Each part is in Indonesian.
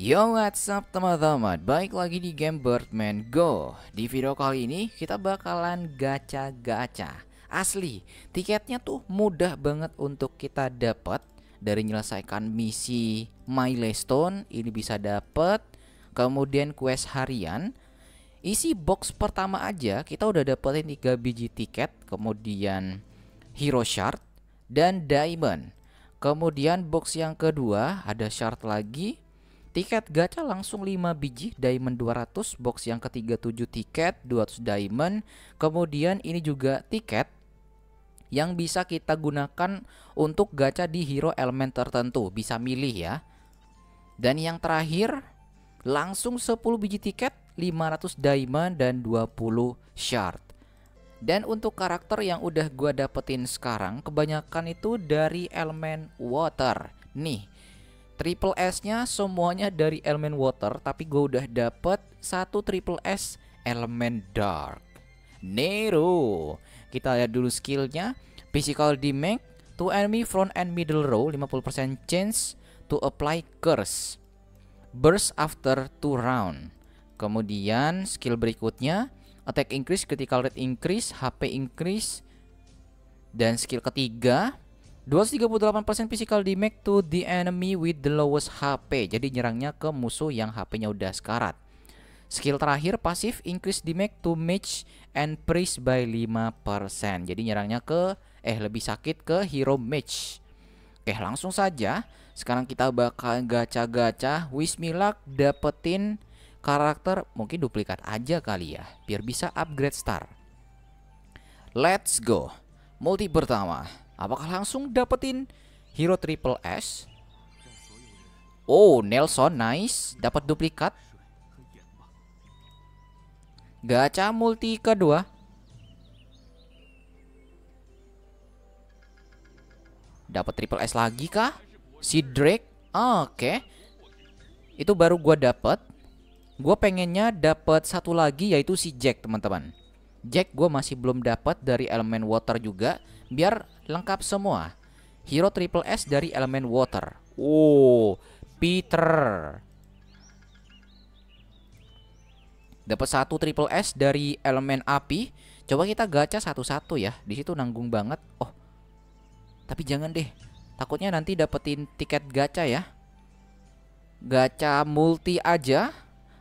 Yo what's up teman-teman? Baik lagi di game Birdman Go. Di video kali ini kita bakalan gacha-gacha. Asli tiketnya tuh mudah banget untuk kita dapat Dari menyelesaikan misi milestone Ini bisa dapat Kemudian quest harian. Isi box pertama aja kita udah dapetin 3 biji tiket. Kemudian hero shard dan diamond. Kemudian box yang kedua ada shard lagi Tiket gacha langsung 5 biji diamond 200 Box yang ketiga 7 tiket 200 diamond. Kemudian ini juga tiket Yang bisa kita gunakan untuk gacha di hero elemen tertentu. Bisa milih ya. Dan yang terakhir Langsung 10 biji tiket 500 diamond dan 20 shard. Dan untuk karakter yang udah gua dapetin sekarang Kebanyakan itu dari elemen water. Nih Triple S-nya semuanya dari elemen water, tapi gue udah dapet satu triple S elemen dark. Nero. Kita lihat dulu skillnya. Physical damage to enemy front and middle row 50% chance to apply curse. Burst after two round. Kemudian skill berikutnya attack increase, critical rate increase, HP increase. Dan skill ketiga 238% physical damage to the enemy with the lowest HP. Jadi nyerangnya ke musuh yang HP-nya udah sekarat. Skill terakhir pasif increase damage to match and priest by 5%. Jadi nyerangnya ke eh lebih sakit ke hero match. Oke, langsung saja. Sekarang kita bakal gacha-gacha Wismilak dapetin karakter mungkin duplikat aja kali ya biar bisa upgrade star. Let's go. Multi pertama. Apakah langsung dapetin hero triple S? Oh, Nelson nice, dapat duplikat. Gacha multi kedua. Dapat triple S lagi kah? Si Drake. Oke. Okay. Itu baru gua dapat. Gua pengennya dapat satu lagi yaitu si Jack, teman-teman. Jack gue masih belum dapat dari elemen water juga biar lengkap semua. Hero triple S dari elemen water. Oh, Peter. Dapat satu triple S dari elemen api. Coba kita gacha satu-satu ya. Di situ nanggung banget. Oh. Tapi jangan deh. Takutnya nanti dapetin tiket gacha ya. Gacha multi aja.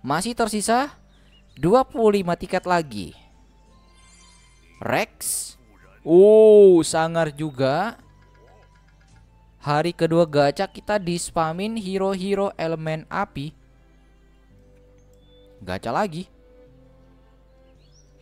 Masih tersisa 25 tiket lagi. Rex. Oh, sangar juga. Hari kedua gacha kita dispamin hero-hero elemen api. Gacha lagi.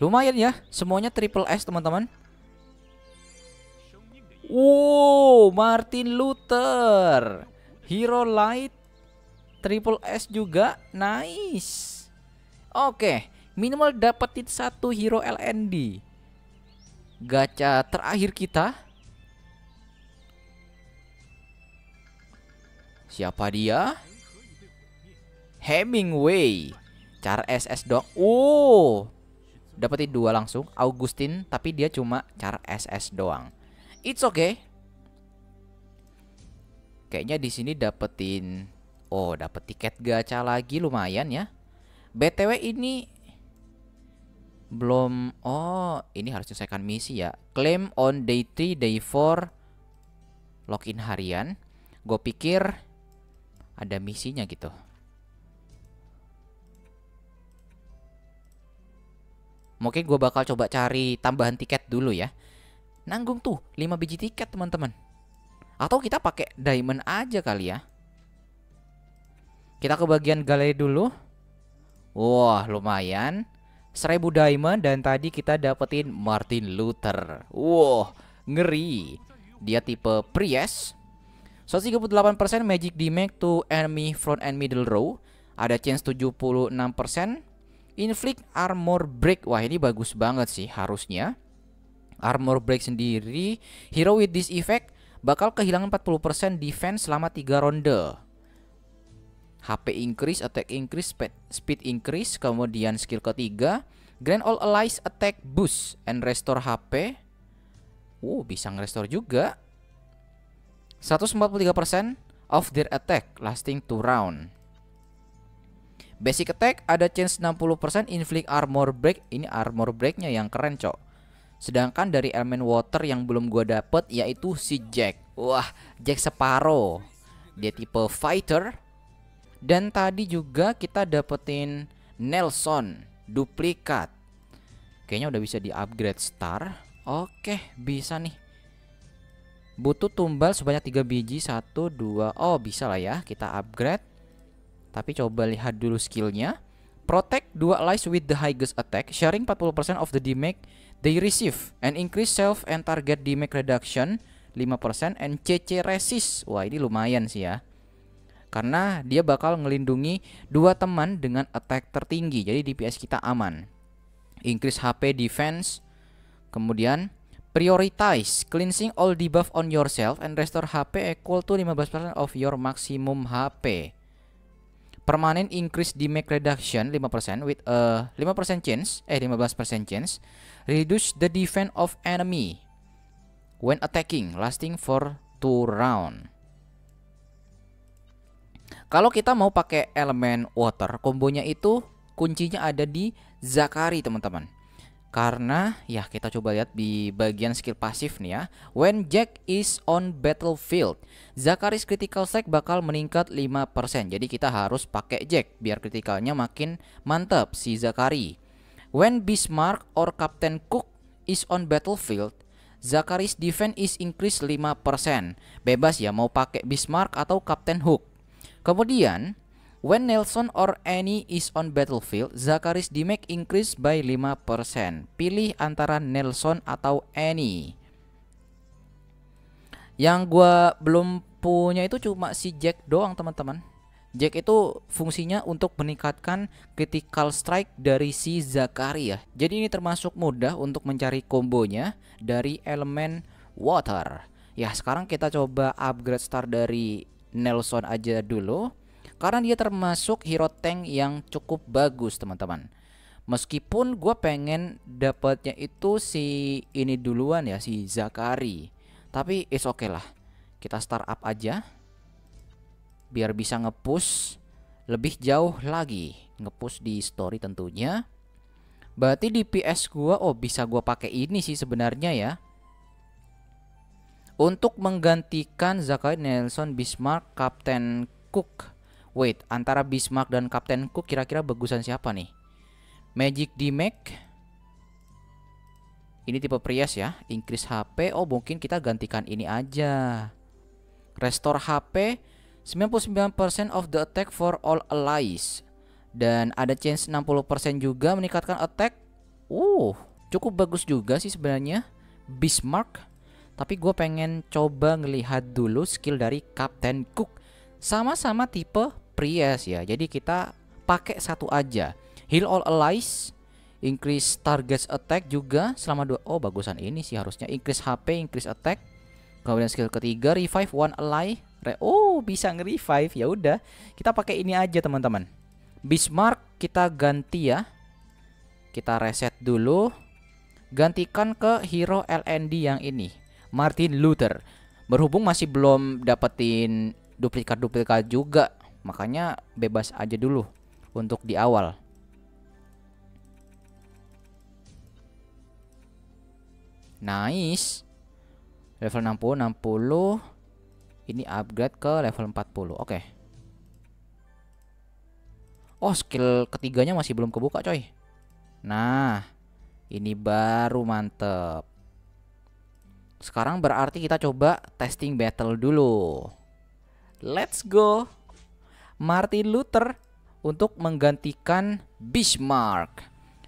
Lumayan ya, semuanya triple S teman-teman. Wow, Martin Luther. Hero Light triple S juga. Nice. Oke, minimal dapetin satu hero LND gacha terakhir kita. Siapa dia? Hemingway. Cara SS dong. Oh. Dapetin dua langsung. Augustin tapi dia cuma cara SS doang. It's okay. Kayaknya di sini dapetin Oh, dapet tiket gacha lagi lumayan ya. BTW ini belum. Oh ini harus selesaikan misi ya. Claim on day 3 day 4 login harian. Gue pikir ada misinya gitu. Mungkin gue bakal coba cari tambahan tiket dulu ya. Nanggung tuh 5 biji tiket teman-teman. Atau kita pakai diamond aja kali ya. Kita ke bagian galeri dulu. Wah lumayan 1000 diamond dan tadi kita dapetin Martin Luther. Wow, ngeri. Dia tipe Prius. So 38% magic damage to enemy front and middle row. Ada chance 76%. Inflict armor break. Wah, ini bagus banget sih harusnya. Armor break sendiri, hero with this effect bakal kehilangan 40% defense selama 3 ronde. HP increase, attack increase, speed, speed increase, kemudian skill ketiga, grant all allies attack boost and restore HP. Uh, bisa nge-restore juga. 143% of their attack lasting 2 round. Basic attack ada chance 60% inflict armor break. Ini armor breaknya yang keren, cok. Sedangkan dari elemen water yang belum gua dapet yaitu si Jack. Wah, Jack Sparrow. Dia tipe fighter. Dan tadi juga kita dapetin Nelson duplikat. Kayaknya udah bisa di-upgrade star. Oke, bisa nih. Butuh tumbal sebanyak 3 biji. 1 2 Oh bisa lah ya kita upgrade. Tapi coba lihat dulu skillnya. Protect dua allies with the highest attack. Sharing 40% of the damage they receive. And increase self and target damage reduction 5% and CC resist. Wah ini lumayan sih ya Karena dia bakal ngelindungi dua teman dengan attack tertinggi Jadi DPS kita aman Increase HP defense Kemudian Prioritize cleansing all debuff on yourself and restore HP equal to 15% of your maximum HP. Permanent increase damage reduction 5% with a 5% chance, eh 15% chance. Reduce the defense of enemy when attacking, lasting for 2 round. Kalau kita mau pakai elemen water, kombonya itu kuncinya ada di Zakari, teman-teman. Karena ya kita coba lihat di bagian skill pasif nih ya. When Jack is on battlefield, Zacharias critical strike bakal meningkat 5%. Jadi kita harus pakai Jack biar kritikalnya makin mantap si Zakari. When Bismarck or Captain Cook is on battlefield, Zacharias defense is increased 5%. Bebas ya mau pakai Bismarck atau Captain Hook. Kemudian When Nelson or Annie is on battlefield, Zacharias damage increase by 5%. Pilih antara Nelson atau Annie. Yang gua belum punya itu cuma si Jack doang, teman-teman. Jack itu fungsinya untuk meningkatkan critical strike dari si Zakaria. Jadi ini termasuk mudah untuk mencari kombonya dari elemen water. Ya, sekarang kita coba upgrade start dari Nelson aja dulu karena dia termasuk hero tank yang cukup bagus teman-teman. Meskipun gue pengen dapatnya itu si ini duluan ya si Zakari tapi is oke okay lah. Kita start up aja. Biar bisa ngepush lebih jauh lagi. Ngepush di story tentunya. Berarti di PS gua oh bisa gua pakai ini sih sebenarnya ya untuk menggantikan Zakari Nelson Bismarck Captain Cook. Wait, antara Bismarck dan Kapten Cook kira-kira bagusan siapa nih? Magic D-Mac? Ini tipe Prius ya Increase HP Oh mungkin kita gantikan ini aja. Restore HP 99% of the attack for all allies. Dan ada chance 60% juga meningkatkan attack. Uh cukup bagus juga sih sebenarnya. Bismarck Tapi gue pengen coba ngelihat dulu skill dari Captain Cook Sama-sama tipe Prius ya. Jadi kita pakai satu aja. Heal all allies, increase target attack juga selama dua. Oh, bagusan ini sih harusnya increase HP, increase attack. Kemudian skill ketiga revive one ally. Re oh, bisa nge-revive. Ya udah, kita pakai ini aja teman-teman. Bismarck kita ganti ya. Kita reset dulu. Gantikan ke hero LND yang ini, Martin Luther. Berhubung masih belum dapetin duplikat-duplikat juga Makanya bebas aja dulu untuk di awal. Nice. Level 60, 60. Ini upgrade ke level 40. Oke. Okay. Oh, skill ketiganya masih belum kebuka, coy. Nah, ini baru mantep. Sekarang berarti kita coba testing battle dulu. Let's go. Martin Luther untuk menggantikan Bismarck.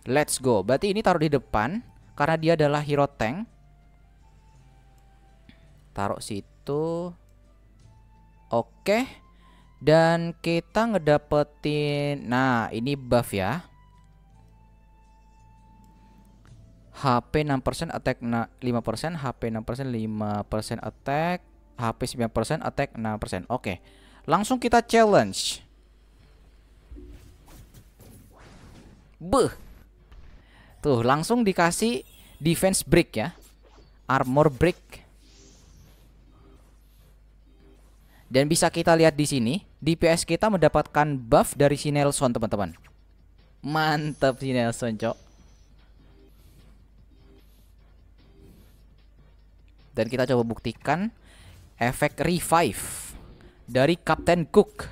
Let's go. Berarti ini taruh di depan karena dia adalah hero tank. Taruh situ. Oke. Dan kita ngedapetin Nah, ini buff ya. HP 6% attack 5%, HP 6%, 5% attack, HP 9% attack 6%. Oke. Langsung kita challenge. Beh. Tuh, langsung dikasih defense break ya. Armor break. Dan bisa kita lihat di sini, DPS kita mendapatkan buff dari si Nelson, teman-teman. Mantap si Nelson, cok. Dan kita coba buktikan efek revive dari Captain Cook.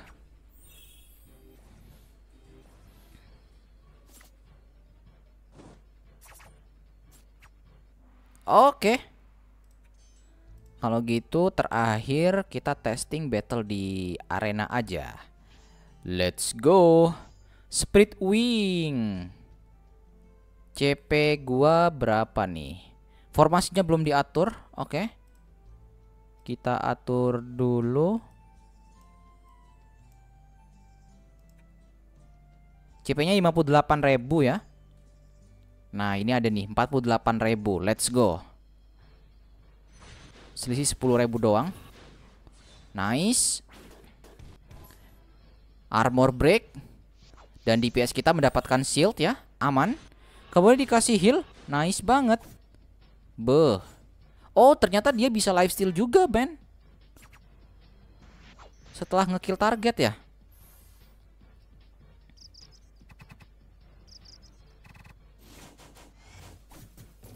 Oke. Kalau gitu terakhir kita testing battle di arena aja. Let's go. Spirit Wing. CP gua berapa nih? Formasinya belum diatur. Oke. Kita atur dulu. CP-nya 58.000 ya. Nah ini ada nih 48.000 Let's go Selisih 10.000 doang Nice Armor break Dan DPS kita mendapatkan shield ya Aman Kemudian dikasih heal Nice banget Beh Oh ternyata dia bisa lifesteal juga Ben Setelah ngekill target ya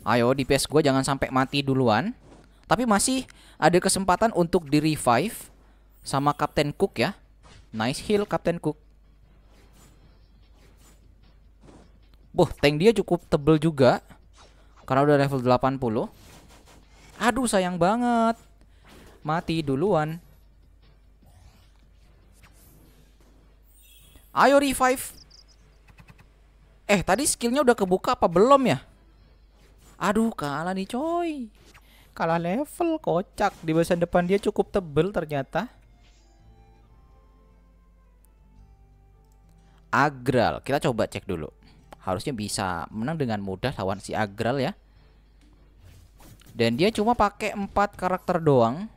Ayo di PS gue jangan sampai mati duluan. Tapi masih ada kesempatan untuk di revive sama Captain Cook ya. Nice heal Captain Cook. Boh, tank dia cukup tebel juga. Karena udah level 80. Aduh, sayang banget. Mati duluan. Ayo revive. Eh, tadi skillnya udah kebuka apa belum ya? Aduh kalah nih coy Kalah level kocak Di bagian depan dia cukup tebel ternyata Agral Kita coba cek dulu Harusnya bisa menang dengan mudah lawan si Agral ya Dan dia cuma pakai 4 karakter doang.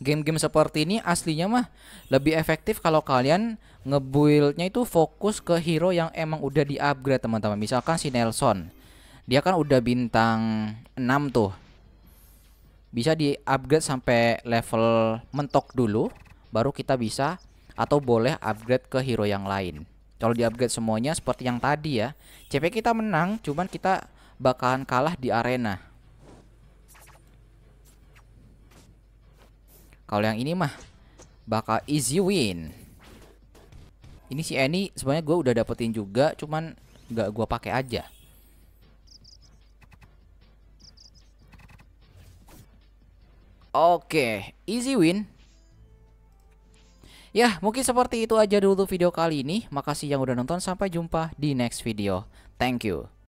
Game-game seperti ini aslinya mah lebih efektif kalau kalian ngebuildnya itu fokus ke hero yang emang udah di upgrade teman-teman. Misalkan si Nelson. Dia kan udah bintang 6 tuh. Bisa di upgrade sampai level mentok dulu baru kita bisa atau boleh upgrade ke hero yang lain. Kalau di upgrade semuanya seperti yang tadi ya. CP kita menang cuman kita bakalan kalah di arena Kalau yang ini mah bakal easy win. Ini si Annie sebenarnya gue udah dapetin juga, cuman nggak gue pakai aja. Oke, easy win. Ya, mungkin seperti itu aja dulu video kali ini. Makasih yang udah nonton. Sampai jumpa di next video. Thank you.